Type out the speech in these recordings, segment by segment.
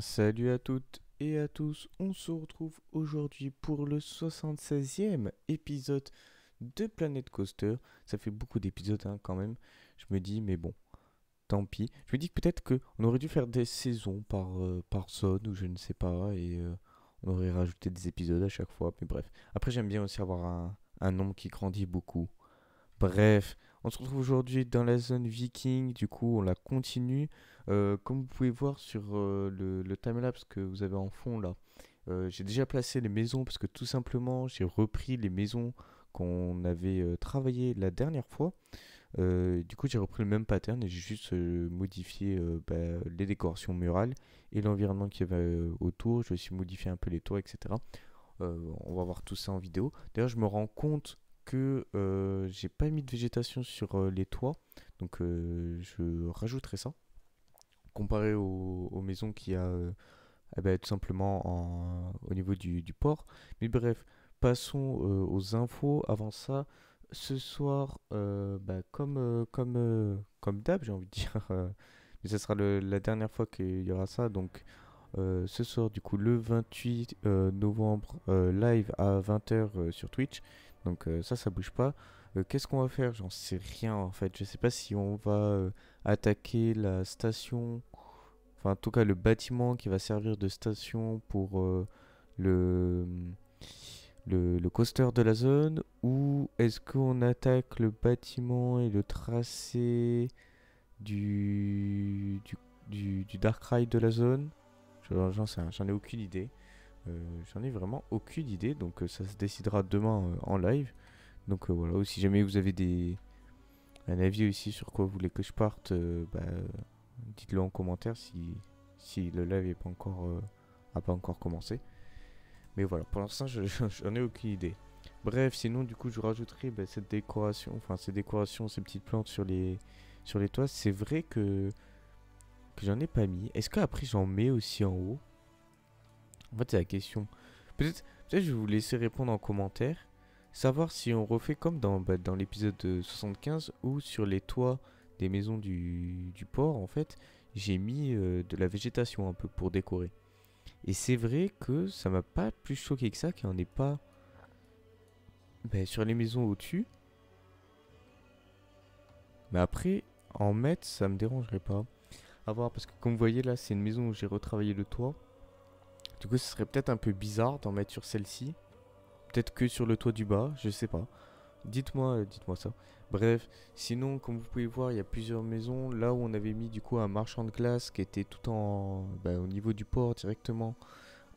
Salut à toutes et à tous. On se retrouve aujourd'hui pour le 76e épisode de Planet Coaster. Ça fait beaucoup d'épisodes hein, quand même. Je me dis, mais bon, tant pis. Je me dis que peut-être qu'on aurait dû faire des saisons par, euh, par zone ou je ne sais pas. Et euh, on aurait rajouté des épisodes à chaque fois. Mais bref. Après, j'aime bien aussi avoir un, un nombre qui grandit beaucoup. Bref, on se retrouve aujourd'hui dans la zone viking, du coup on la continue. Euh, comme vous pouvez voir sur euh, le, timelapse que vous avez en fond là, euh, j'ai déjà placé les maisons parce que tout simplement j'ai repris les maisons qu'on avait travaillé la dernière fois. du coup j'ai repris le même pattern et j'ai juste modifié bah, les décorations murales et l'environnement qu'il y avait autour. J'ai aussi modifié un peu les toits, etc. on va voir tout ça en vidéo. D'ailleurs je me rends compte que j'ai pas mis de végétation sur les toits, donc je rajouterai ça. Comparé aux, maisons qu'il y a eh ben, tout simplement en, au niveau du, port. Mais bref, passons aux infos. Avant ça, ce soir, bah, comme, d'hab, j'ai envie de dire, mais ce sera la dernière fois qu'il y aura ça. Donc, ce soir, du coup, le 28 novembre, live à 20h sur Twitch. Donc euh, ça, ça bouge pas. Euh, qu'est-ce qu'on va faire? J'en sais rien en fait. Je sais pas si on va euh, attaquer la station, enfin en tout cas le bâtiment qui va servir de station pour le, le, le, coaster de la zone, ou est-ce qu'on attaque le bâtiment et le tracé du, du, du, Dark Ride de la zone? J'en ai aucune idée. Euh, j'en ai vraiment aucune idée, donc euh, ça se décidera demain euh, en live. Donc voilà, si jamais vous avez des un avis aussi sur quoi vous voulez que je parte, bah, dites-le en commentaire si, si le live n'est pas encore a pas encore commencé. Mais voilà, pour l'instant, j'en ai aucune idée. Bref, sinon, du coup, je rajouterai bah, cette décoration, enfin, ces décorations, ces petites plantes sur les, sur les toits. C'est vrai que, que j'en ai pas mis. Est-ce qu'après, j'en mets aussi en haut? En fait, c'est la question. Peut-être peut je vais vous laisser répondre en commentaire. Savoir si on refait comme dans, bah, dans l'épisode 75 où sur les toits des maisons du, port, en fait, j'ai mis euh, de la végétation un peu pour décorer. Et c'est vrai que ça m'a pas plus choqué que ça qu'il n'y pas bah, sur les maisons au-dessus. Mais après, en mettre, ça me dérangerait pas. A voir, parce que comme vous voyez là, c'est une maison où j'ai retravaillé le toit. Du coup, ce serait peut-être un peu bizarre d'en mettre sur celle-ci. Peut-être que sur le toit du bas, je sais pas. Dites-moi, euh, dites-moi ça. Bref, sinon, comme vous pouvez voir, il y a plusieurs maisons. Là où on avait mis du coup un marchand de glace qui était tout en, bah, au niveau du port directement,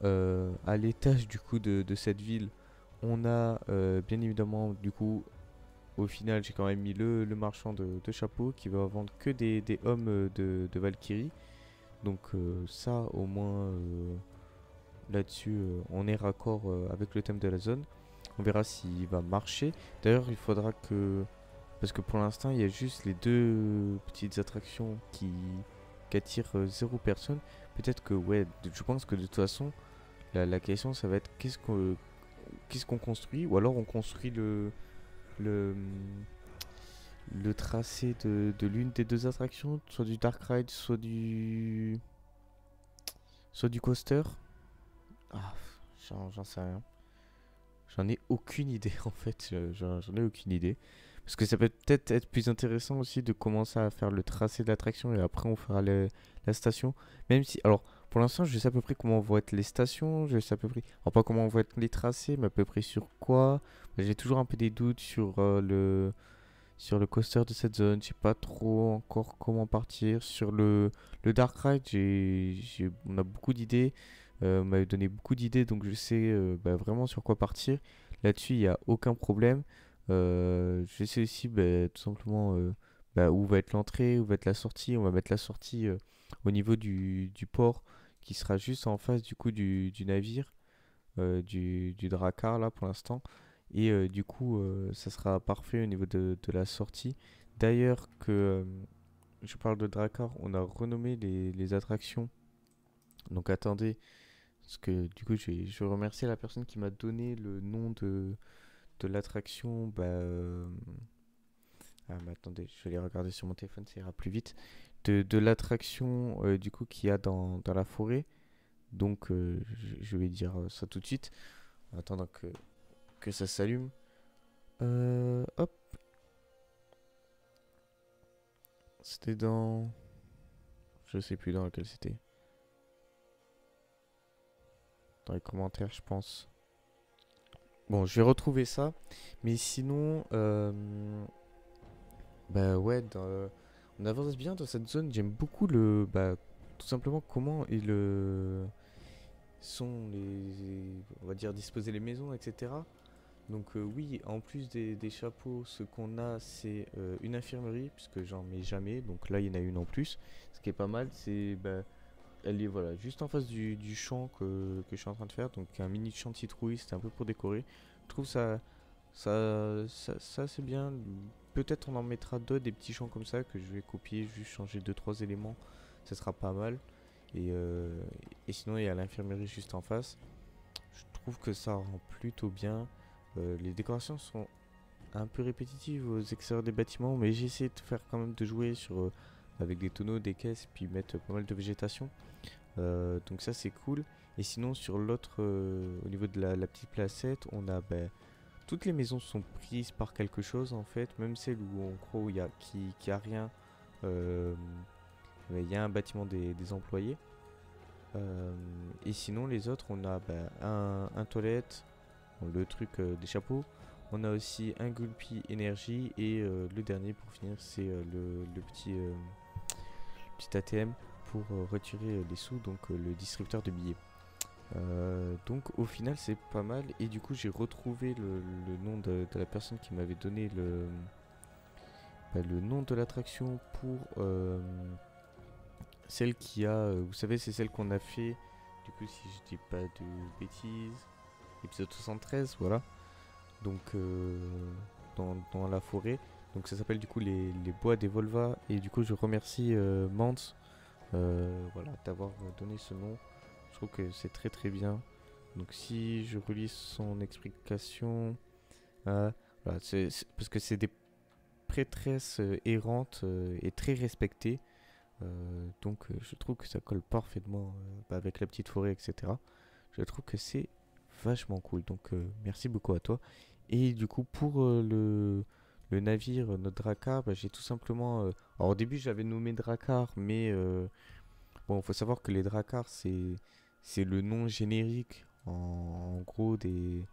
euh, à l'étage du coup de, cette ville. On a euh, bien évidemment du coup, au final, j'ai quand même mis le, marchand de, chapeau qui va vendre que des, hommes de, de Valkyrie. Donc ça, au moins là-dessus, euh, on est raccord euh, avec le thème de la zone. On verra s'il va marcher. D'ailleurs, il faudra que... Parce que pour l'instant, il y a juste les deux petites attractions qui, attirent euh, zéro personne. Peut-être que, ouais, je pense que de toute façon, la, question, ça va être qu'est-ce qu'on qu'est-ce qu'on construit? Ou alors on construit le... le le tracé de, de l'une des deux attractions, soit du Dark Ride, soit du soit du coaster. Ah, j'en sais rien. J'en ai aucune idée en fait. J'en ai aucune idée. Parce que ça peut peut-être être plus intéressant aussi de commencer à faire le tracé de l'attraction et après on fera la station. Même si, alors pour l'instant je sais à peu près comment vont être les stations, je sais à peu près, alors pas comment vont être les tracés, mais à peu près sur quoi. J'ai toujours un peu des doutes sur euh, le sur le coaster de cette zone. Je sais pas trop encore comment partir. Sur le, Dark Ride, on a beaucoup d'idées. Euh, m'avait donné beaucoup d'idées, donc je sais euh, bah, vraiment sur quoi partir. Là-dessus, il n'y a aucun problème. Euh, je sais aussi bah, tout simplement bah, où va être l'entrée, où va être la sortie. On va mettre la sortie au niveau du, du, port qui sera juste en face du coup du, du navire, du, du Dracar là pour l'instant. Et du coup, ça sera parfait au niveau de, de la sortie. D'ailleurs, que je parle de Dracar, on a renommé les, les attractions. Donc attendez, parce que du coup, je je remercier la personne qui m'a donné le nom de, de l'attraction. Bah, euh, Ah, mais attendez, je vais aller regarder sur mon téléphone, ça ira plus vite. de, de l'attraction euh, du coup qu'il y a dans, dans la forêt. Donc euh, je, je vais dire ça tout de suite. En attendant que, que ça s'allume. Hop. C'était dans... Je sais plus dans lequel c'était. Dans les commentaires, je pense. Bon, je vais retrouver ça. Mais sinon, euh, bah ouais, on avance bien dans cette zone. J'aime beaucoup le, bah, tout simplement comment ils le sont les, on va dire disposer les maisons, etc. Donc euh, oui, en plus des, des chapeaux, ce qu'on a, c'est euh, une infirmerie, puisque j'en mets jamais. Donc là, il y en a une en plus. Ce qui est pas mal, c'est, bah, elle est voilà, juste en face du, champ que, je suis en train de faire. Donc un mini champ de citrouille, c'était un peu pour décorer. Je trouve ça, ça, ça, c'est bien. Peut-être on en mettra d'autres, des petits champs comme ça que je vais copier, juste changer deux trois éléments, ça sera pas mal. Et, euh, et sinon il y a l'infirmerie juste en face. Je trouve que ça rend plutôt bien. Euh, les décorations sont un peu répétitives aux extérieurs des bâtiments, mais j'ai essayé de faire quand même de jouer sur euh, avec des tonneaux, des caisses, puis mettre pas mal de végétation. Euh, donc ça c'est cool. Et sinon sur l'autre, euh, au niveau de la, petite placette, on a ben, toutes les maisons sont prises par quelque chose en fait, même celles où on croit il y a qui, qui a rien. euh, ben, Il y a un bâtiment des, des employés. Et sinon les autres, on a ben, un, toilette, le truc des chapeaux. On a aussi un Gulpi énergie et le dernier pour finir c'est le, le petit, petit ATM pour euh, retirer les sous, donc euh, le distributeur de billets. Euh, donc au final c'est pas mal. Et du coup j'ai retrouvé le, le nom de, la personne qui m'avait donné le, bah, le nom de l'attraction pour celle qui a, vous savez c'est celle qu'on a fait, du coup si je dis pas de bêtises, épisode 73 voilà, donc dans, dans la forêt, donc ça s'appelle du coup les, bois des Volva et du coup je remercie euh, euh, voilà, d'avoir donné ce nom. Je trouve que c'est très très bien. Donc si je relis son explication, euh, voilà, c'est- parce que c'est des prêtresses euh, errantes euh, et très respectées. Euh, donc euh, je trouve que ça colle parfaitement euh, bah, avec la petite forêt, etc. Je trouve que c'est vachement cool. Donc euh, merci beaucoup à toi. Et du coup pour euh, le, le navire, euh, notre Drakkar, bah, j'ai tout simplement... euh, alors au début j'avais nommé Drakkar, mais... euh, Bon, faut savoir que les Drakkar, c'est le nom générique en, gros des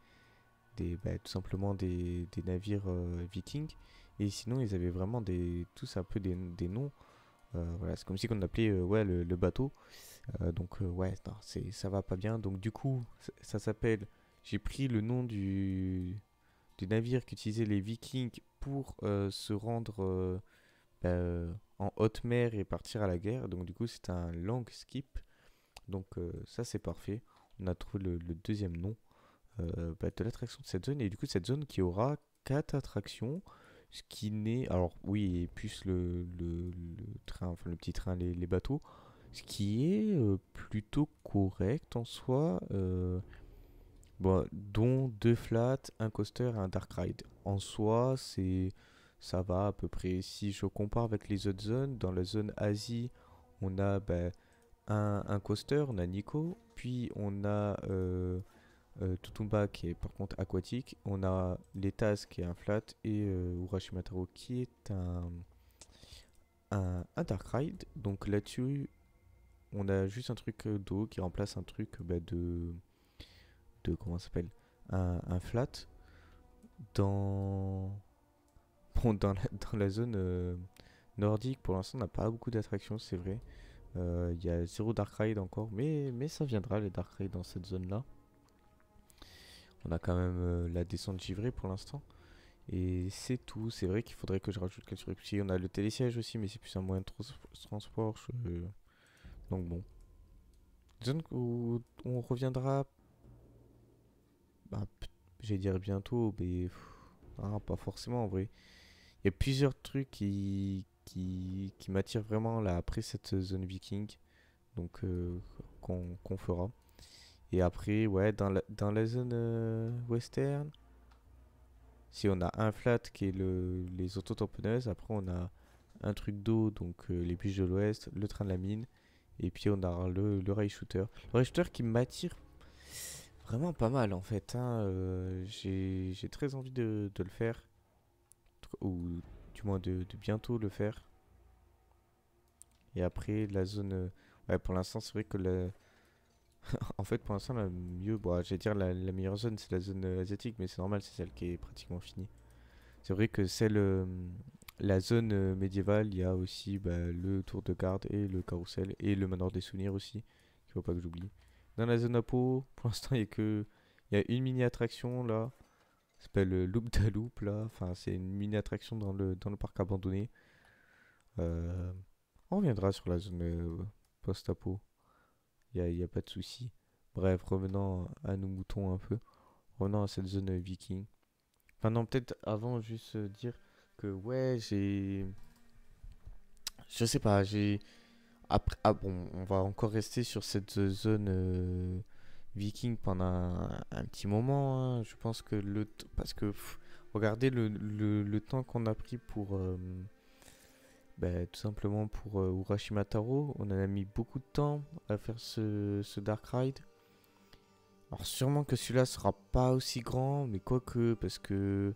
des bah, tout simplement des, navires vikings. Et sinon ils avaient vraiment des tous un peu des, noms voilà c'est comme si on appelait ouais le, bateau. Donc ouais c'est ça va pas bien. Donc du coup ça s'appelle j'ai pris le nom du du navire qu'utilisaient les vikings pour euh, se rendre euh, bah, euh, en haute mer et partir à la guerre. Donc du coup c'est un long skip. Donc ça c'est parfait. On a trouvé le, deuxième nom bah, de l'attraction de cette zone. Et du coup cette zone qui aura quatre attractions. Ce qui n'est... Alors oui, et plus le, train, enfin le petit train, les, bateaux. Ce qui est plutôt correct en soi. Bon, dont deux flats, un coaster et un dark ride. En soi, c'est ça va à peu près. Si je compare avec les autres zones, dans la zone Asie, on a ben, un, un coaster, on a Nico, puis on a euh, euh, Tutumba qui est par contre aquatique, on a l'Etas qui est un flat et euh, Urashimataro qui est un, un, dark ride. Donc là-dessus, on a juste un truc euh, d'eau qui remplace un truc bah, de, de. Comment s'appelle un, flat. Dans. Bon, dans la, dans la zone euh, nordique, pour l'instant, on n'a pas beaucoup d'attractions, c'est vrai. Euh, Il y a zéro Dark Ride encore, mais, mais ça viendra, les Dark Ride dans cette zone-là. On a quand même euh, la descente givrée pour l'instant. Et c'est tout. C'est vrai qu'il faudrait que je rajoute quelques trucs. Si on a le télésiège aussi, mais c'est plus un moyen de trans- transport. Donc bon. Zone où on reviendra. Bah, J'allais dire bientôt, mais pas forcément en vrai. Il y a plusieurs trucs qui, qui, m'attirent vraiment là après cette zone viking. Donc euh, qu'on fera. Et après, ouais, dans la, dans la zone euh, western, si on a un flat qui est le, les autotamponneuses, après on a un truc d'eau, donc les bûches de l'Ouest, le train de la mine, et puis on aura le, le rail shooter. Le rail shooter qui m'attire vraiment pas mal en fait. Hein. J'ai très envie de, de, le faire, ou du moins de, bientôt le faire. Et après, la zone. Ouais, pour l'instant, c'est vrai que la, en fait, pour l'instant, la mieux, bon, j'allais dire la, meilleure zone, c'est la zone euh, asiatique, mais c'est normal, c'est celle qui est pratiquement finie. C'est vrai que celle, euh, la zone euh, médiévale, il y a aussi bah, le tour de garde et le carrousel et le manoir des souvenirs aussi, qu'il faut pas que j'oublie. Dans la zone à peau, pour l'instant, il y a y a une mini attraction là, s'appelle le Loop da Loop là. Enfin, c'est une mini attraction dans le dans le parc abandonné. on reviendra sur la zone post-apo. Il n'y a, pas de souci. Bref, revenons à nos moutons un peu. Revenons à cette zone viking. Enfin non, peut-être avant juste dire que ouais, j'ai... Je sais pas, j'ai... Après, ah bon, on va encore rester sur cette zone euh, viking pendant un, petit moment. Hein. Je pense que le... Parce que, regardez le, le, temps qu'on a pris pour... Euh, bah, tout simplement pour euh, Urashima Taro, on a mis beaucoup de temps à faire ce, Dark Ride. Alors sûrement que celui-là sera pas aussi grand, mais quoique, parce que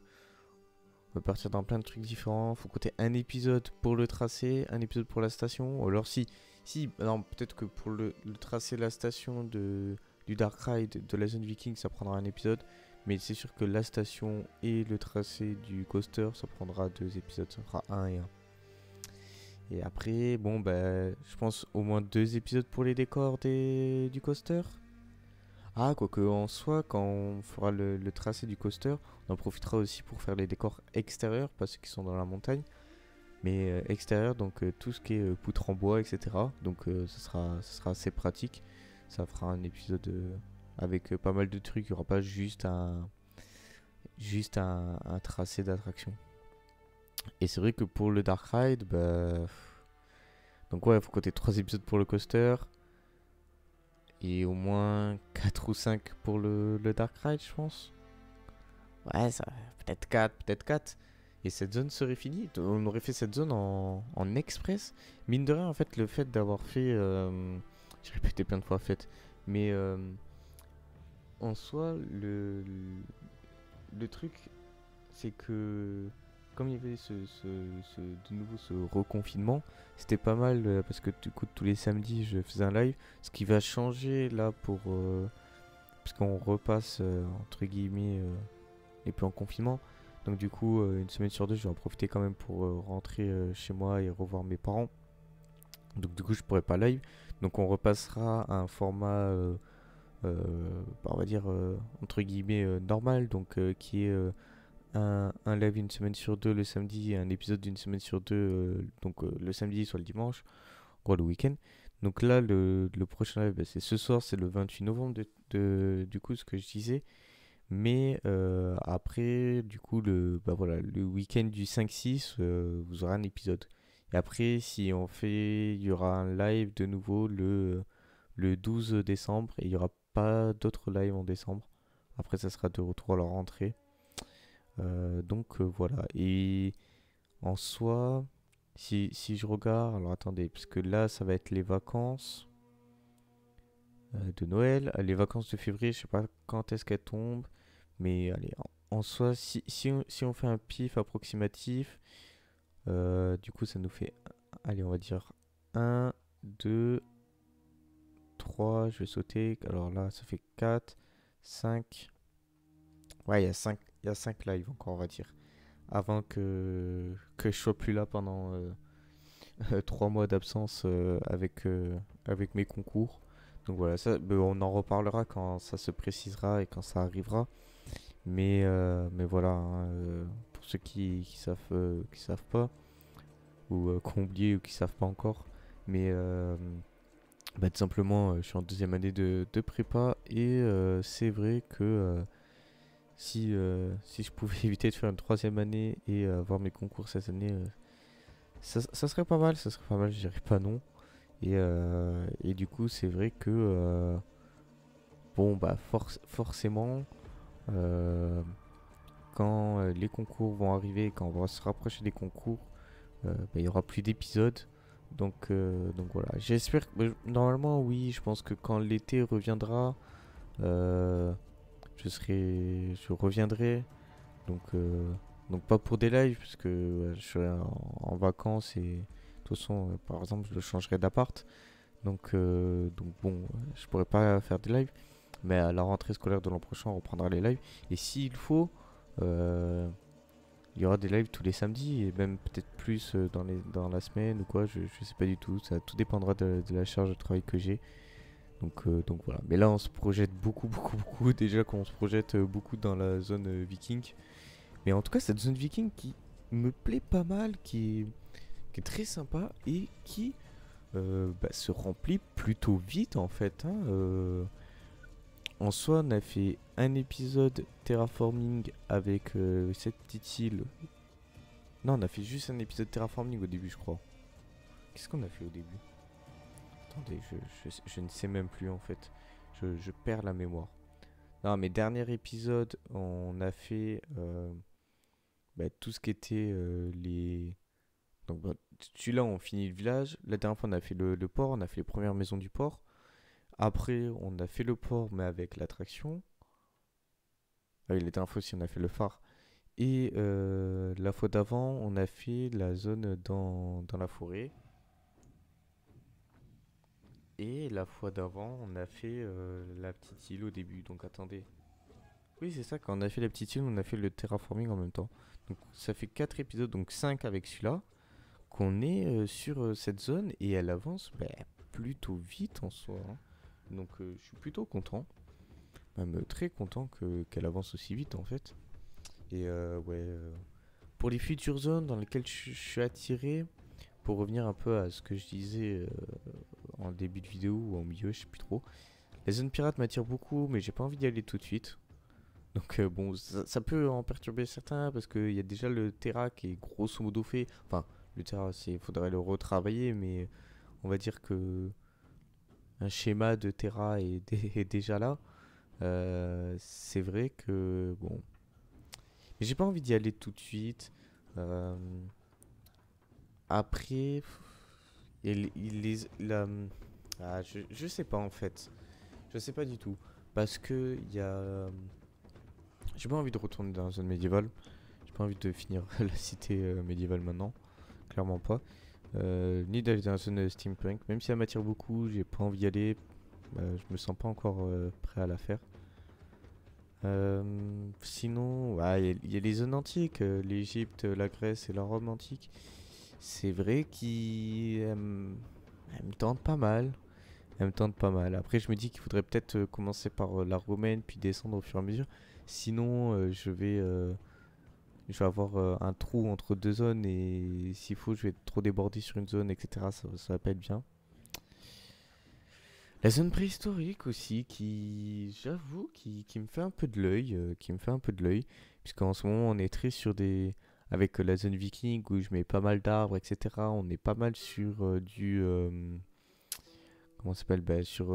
partir dans plein de trucs différents. Faut compter un épisode pour le tracé, un épisode pour la station. Alors si, si, non, peut-être que pour le, tracé la station de, du Dark Ride de la zone Viking, ça prendra un épisode. Mais c'est sûr que la station et le tracé du coaster, ça prendra deux épisodes, ça fera un et un. Et après, bon, bah, je pense au moins deux épisodes pour les décors des, du coaster. Ah, quoique en soi, quand on fera le, tracé du coaster, on en profitera aussi pour faire les décors extérieurs, pas ceux qui sont dans la montagne, mais euh, extérieurs, donc euh, tout ce qui est euh, poutre en bois, etc. Donc ce, sera, sera assez pratique. Ça fera un épisode avec pas mal de trucs, il n'y aura pas juste un, juste un tracé d'attraction. Et c'est vrai que pour le Dark Ride, bah. Donc, ouais, il faut compter 3 épisodes pour le coaster. Et au moins 4 ou 5 pour le, Dark Ride, je pense. Ouais, ça peut-être 4, peut-être 4. Et cette zone serait finie. On aurait fait cette zone en, en express. Mine de rien, en fait, le fait d'avoir fait. Euh, J'ai répété plein de fois, fait. Mais euh, en soi, le, le truc, c'est que comme il y avait ce, de nouveau ce reconfinement, c'était pas mal euh, parce que du coup tous les samedis je faisais un live. Ce qui va changer là pour euh, parce qu'on repasse euh, entre guillemets et puis en confinement. Donc du coup une semaine sur deux je vais en profiter quand même pour rentrer chez moi et revoir mes parents. Donc du coup je pourrais pas live. Donc on repassera à un format bah, on va dire entre guillemets normal donc qui est un, live une semaine sur deux le samedi un épisode d'une semaine sur deux, euh, donc euh, le samedi soit le dimanche, quoi le week-end. Donc là, le, prochain live, bah, c'est ce soir, c'est le 28 novembre, du coup, ce que je disais. Mais euh, après, du coup, le, bah voilà, le week-end du 5-6, vous aurez un épisode. Et après, si on fait, il y aura un live de nouveau le, le 12 décembre et il n'y aura pas d'autres lives en décembre. Après, ça sera de retour à la rentrée. Euh, donc euh, voilà. Et en soi, si, je regarde, alors attendez, parce que là, ça va être les vacances euh, de Noël. Les vacances de février, je sais pas quand est-ce qu'elles tombent. Mais allez, en, soi, si, on, si, on, fait un pif approximatif, du coup, ça nous fait, allez, on va dire 1, 2, 3, je vais sauter. Alors là, ça fait 4, 5. Ouais, il y a 5, y a 5 lives encore, on va dire. Avant que, que je sois plus là pendant 3 euh, mois d'absence euh, avec, euh, avec mes concours. Donc voilà, ça, ben, on en reparlera quand ça se précisera et quand ça arrivera. Mais, mais voilà, hein, pour ceux qui, qui savent, qui savent pas, ou qui ont oublié ou qui savent pas encore. Mais bah, tout simplement, je suis en deuxième année de, de prépa et c'est vrai que si, euh, si je pouvais éviter de faire une troisième année et avoir mes concours cette année, euh, ça, ça, serait pas mal, ça serait pas mal, je dirais pas non. Et, euh, et du coup, c'est vrai que, bon, bah, forcément, quand les concours vont arriver, quand on va se rapprocher des concours, bah, il y aura plus d'épisodes. Donc, donc voilà, j'espère que normalement oui, je pense que quand l'été reviendra, je serai, je reviendrai. Donc, donc pas pour des lives parce que je suis en, vacances et de toute façon, par exemple, je changerai d'appart. Donc, donc bon, je pourrais pas faire des lives. Mais à la rentrée scolaire de l'an prochain, on reprendra les lives. Et s'il faut, euh, il y aura des lives tous les samedis et même peut-être plus euh, dans, les, dans la semaine ou quoi. Je, je sais pas du tout. Ça tout dépendra de, la charge de travail que j'ai. Donc, euh, donc voilà. Mais là, on se projette beaucoup, beaucoup, beaucoup. Déjà qu'on se projette beaucoup dans la zone viking. Mais en tout cas, cette zone viking qui me plaît pas mal, qui est, très sympa et qui bah, se remplit plutôt vite en fait. Hein, en soi, on a fait un épisode terraforming avec euh, cette petite île. Non, on a fait juste un épisode terraforming au début, je crois. Qu'est-ce qu'on a fait au début? Attendez, je, ne sais même plus en fait. Je, perds la mémoire. Non, mais dernier épisode, on a fait euh, bah, tout ce qui était euh, les. Donc, bah, celui-là, on finit le village. La dernière fois, on a fait le port, on a fait les premières maisons du port. Après, on a fait le port, mais avec l'attraction. Ah oui, les dernières fois aussi, on a fait le phare. Et euh, la fois d'avant, on a fait la zone dans, dans la forêt. Et la fois d'avant, on a fait euh, la petite île au début. Donc attendez. Oui, c'est ça, quand on a fait la petite île, on a fait le terraforming en même temps. Donc ça fait 4 épisodes, donc 5 avec celui-là, qu'on est euh, sur cette zone et elle avance bah, plutôt vite en soi. Hein. Donc euh, je suis plutôt content. Même très content qu'elle avance aussi vite en fait. Et euh, ouais, euh, pour les futures zones dans lesquelles je, suis attiré, pour revenir un peu à ce que je disais en début de vidéo ou en milieu, je sais plus trop. Les zones pirates m'attirent beaucoup, mais j'ai pas envie d'y aller tout de suite. Donc bon, ça, peut en perturber certains parce qu'il y a déjà le Terra qui est grosso modo fait. Enfin, le Terra, il faudrait le retravailler, mais on va dire que un schéma de Terra est, déjà là. Euh, c'est vrai que bon, mais j'ai pas envie d'y aller tout de suite. Euh, après, il, les, la, ah, je, je sais pas en fait, je sais pas du tout parce que il y a, j'ai pas envie de retourner dans la zone médiévale. J'ai pas envie de finir la cité euh, médiévale maintenant, clairement pas. Euh, ni d'aller dans une zone steampunk. Même si elle m'attire beaucoup, j'ai pas envie d'y aller. Bah, je me sens pas encore euh, prêt à la faire. Euh, sinon, il y, a les zones antiques, l'Égypte, la Grèce et la Rome antique. C'est vrai qu'elles me tentent pas mal. Elles me tentent pas mal. Après, je me dis qu'il faudrait peut-être commencer par la romaine, puis descendre au fur et à mesure. Sinon, je vais je vais avoir euh, un trou entre deux zones et s'il faut, je vais trop déborder sur une zone, etc. Ça, ça va pas être bien. La zone préhistorique aussi, qui, j'avoue, qui, me fait un peu de l'œil, euh, qui me fait un peu de l'œil, puisqu'en ce moment on est très sur des, avec la zone viking où je mets pas mal d'arbres, etc. On est pas mal sur euh, du, comment s'appelle, ben, sur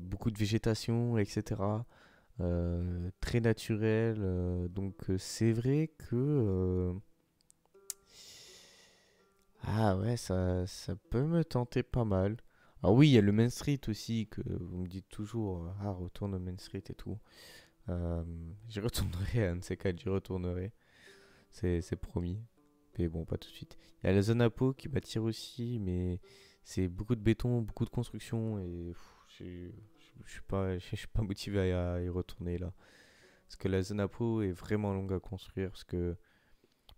beaucoup de végétation, etc. Euh, très naturel. Euh, donc euh, c'est vrai que... Ah ouais, ça, ça peut me tenter pas mal. Ah oui, il y a le Main Street aussi, que vous me dites toujours, ah, retourne au Main Street et tout. j'y retournerai, un de ces j'y retournerai. C'est promis. Mais bon, pas tout de suite. Il y a la zone à peau qui m'attire aussi, mais c'est beaucoup de béton, beaucoup de construction, et je suis pas, je suis pas motivé à y retourner là. Parce que la zone à peau est vraiment longue à construire. Parce que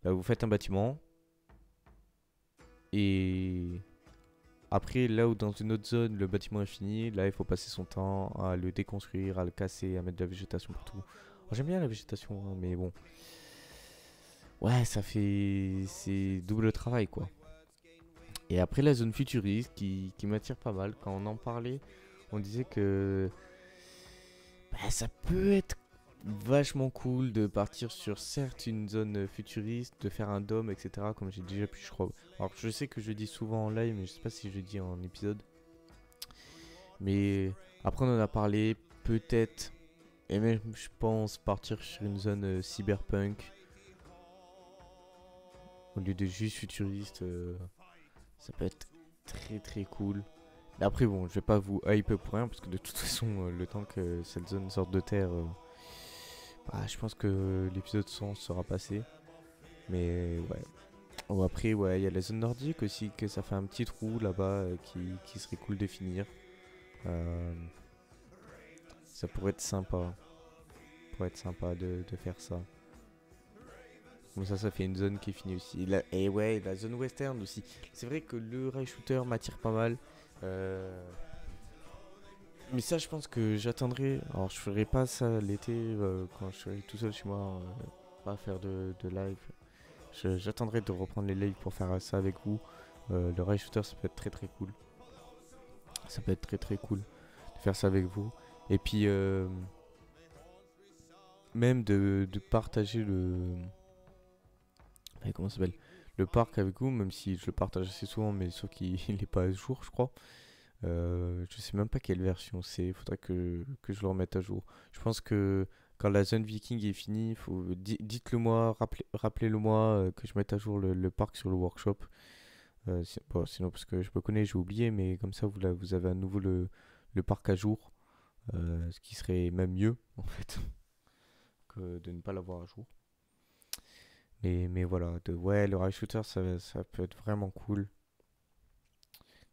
bah, vous faites un bâtiment. Et après, là où dans une autre zone, le bâtiment est fini, là il faut passer son temps à le déconstruire, à le casser, à mettre de la végétation partout. J'aime bien la végétation, hein, mais bon. Ouais, ça fait. C'est double travail quoi. Et après, la zone futuriste qui, qui m'attire pas mal. Quand on en parlait, on disait que bah, ça peut être vachement cool de partir sur certes une zone futuriste, de faire un dôme, etc. Comme j'ai déjà pu, je crois. Alors je sais que je dis souvent en live, mais je sais pas si je dis en épisode. Mais après on en a parlé, peut-être, et même je pense partir sur une zone euh, cyberpunk. Au lieu de juste futuriste, euh, ça peut être très très cool. Mais après, bon, je vais pas vous hype pour rien parce que de toute façon, euh, le temps que cette zone sorte de terre, euh, bah, je pense que l'épisode 100 sera passé. Mais ouais. Bon, après, ouais, il y a la zone nordique aussi, que ça fait un petit trou là-bas qui, qui serait cool de finir. Ça pourrait être sympa. Pourrait être sympa de, de faire ça. Bon, ça, ça fait une zone qui est finie aussi. Et ouais, la zone western aussi. C'est vrai que le rail shooter m'attire pas mal. Euh, Mais ça, je pense que j'attendrai. Alors, je ferai pas ça l'été euh, quand je serai tout seul chez moi. euh, pas faire de, de live. J'attendrai de reprendre les lives pour faire ça avec vous. Euh, le rail shooter, ça peut être très très cool. Ça peut être très très cool de faire ça avec vous. Et puis, même de, de partager le. Comment ça s'appelle? Le parc avec vous, même si je le partage assez souvent, mais sauf qu'il n'est pas à jour, je crois. Euh, je sais même pas quelle version c'est, il faudrait que, que je le remette à jour. Je pense que quand la zone viking est finie, faut, di- dites-le moi, rappelez, rappelez-le moi euh, que je mette à jour le, parc sur le workshop. Euh, bon, sinon, parce que je me connais, j'ai oublié, mais comme ça vous, vous avez à nouveau le, le parc à jour. Euh, ce qui serait même mieux, en fait, que de ne pas l'avoir à jour. Mais, mais voilà, de, ouais, le rail shooter, ça, ça peut être vraiment cool.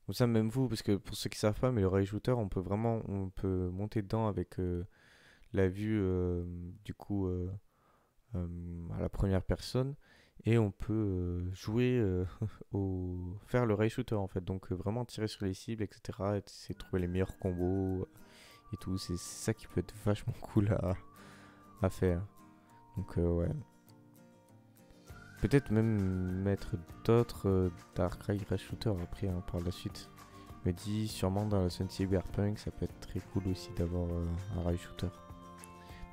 Comme ça, même vous, parce que pour ceux qui savent pas, mais le rail shooter, on peut vraiment, on peut monter dedans avec euh, la vue, euh, du coup, euh, à la première personne, et on peut jouer au, faire le rail shooter en fait. Donc vraiment tirer sur les cibles, etc. De trouver les meilleurs combos et tout. C'est c'est ça qui peut être vachement cool à, à faire. Donc ouais. Peut-être même mettre d'autres euh, Dark Rail Shooter après hein, par la suite. Je me dis sûrement dans la zone cyberpunk ça peut être très cool aussi d'avoir euh, un rail shooter.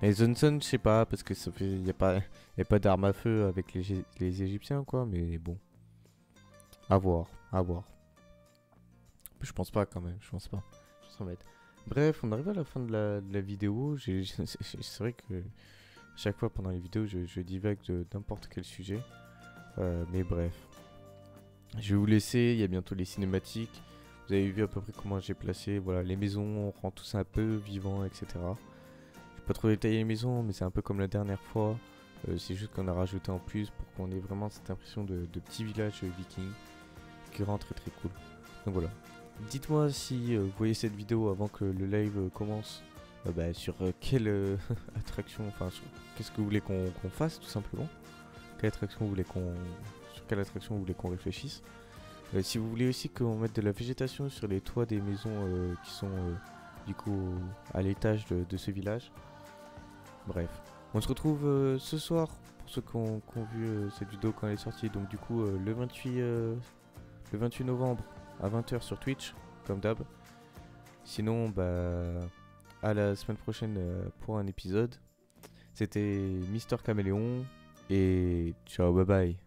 Mais Zone je sais pas parce que ça fait y a pas y pas d'armes à feu avec les, les Égyptiens quoi mais bon. À voir, à voir. Je pense pas quand même, je pense pas. Je pense Bref, on arrive à la fin de la, de la vidéo. C'est vrai que chaque fois pendant les vidéos, je, divague de n'importe quel sujet. Euh, mais bref. Je vais vous laisser, il y a bientôt les cinématiques. Vous avez vu à peu près comment j'ai placé voilà, les maisons, on rend tout ça un peu vivant, etc. Je vais pas trop détailler les maisons, mais c'est un peu comme la dernière fois. Euh, c'est juste qu'on a rajouté en plus pour qu'on ait vraiment cette impression de, de petit village viking qui rend très très cool. Donc voilà. Dites-moi si euh, vous voyez cette vidéo avant que le live commence. Euh, bah, sur euh, quelle euh, attraction, enfin qu'est-ce que vous voulez qu'on fasse tout simplement? Quelle attraction vous voulez qu'on, sur quelle attraction vous voulez qu'on réfléchisse? Si vous voulez aussi qu'on mette de la végétation sur les toits des maisons qui sont du coup à l'étage de, ce village. Bref, on se retrouve ce soir pour ceux qui ont, vu cette vidéo quand elle est sortie. Donc du coup le 28 euh, le 28 novembre à 20h sur Twitch comme d'hab. Sinon bah à la semaine prochaine euh, pour un épisode. C'était Mister Caméléon et ciao bye bye.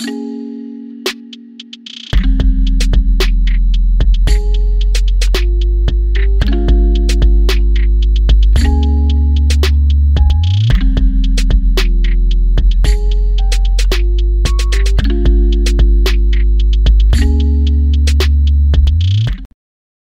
You